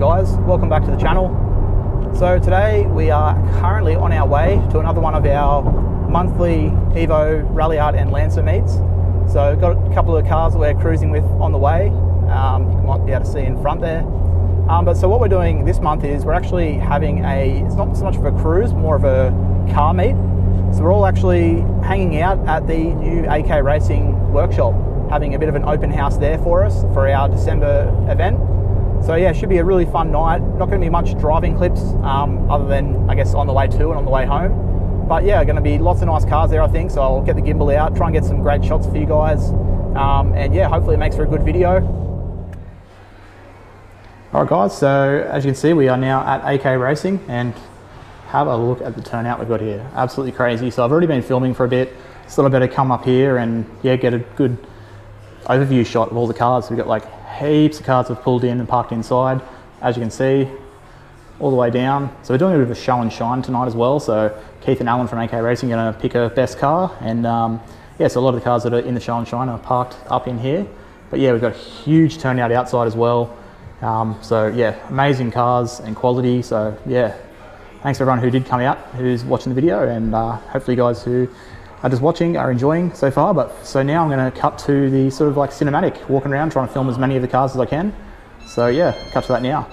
guys, welcome back to the channel. So today we are currently on our way to another one of our monthly Evo Ralliart and Lancer meets. So got a couple of cars that we're cruising with on the way. Um, you might be able to see in front there. Um, but so what we're doing this month is we're actually having a, it's not so much of a cruise, more of a car meet. So we're all actually hanging out at the new AK Racing workshop, having a bit of an open house there for us for our December event. So yeah, it should be a really fun night. Not going to be much driving clips um, other than I guess on the way to and on the way home. But yeah, going to be lots of nice cars there I think. So I'll get the gimbal out, try and get some great shots for you guys. Um, and yeah, hopefully it makes for a good video. All right guys, so as you can see, we are now at AK Racing and have a look at the turnout we've got here. Absolutely crazy. So I've already been filming for a bit. Just thought I'd better come up here and yeah, get a good overview shot of all the cars. We've got like heaps of cars have pulled in and parked inside, as you can see, all the way down. So we're doing a bit of a show and shine tonight as well. So Keith and Alan from AK Racing are going to pick a best car. And um, yeah, so a lot of the cars that are in the show and shine are parked up in here. But yeah, we've got a huge turnout outside as well. Um, so yeah, amazing cars and quality. So yeah, thanks everyone who did come out, who's watching the video, and uh, hopefully guys who are just watching are enjoying so far. But so now I'm going to cut to the sort of like cinematic, walking around trying to film as many of the cars as I can. So yeah, cut to that now.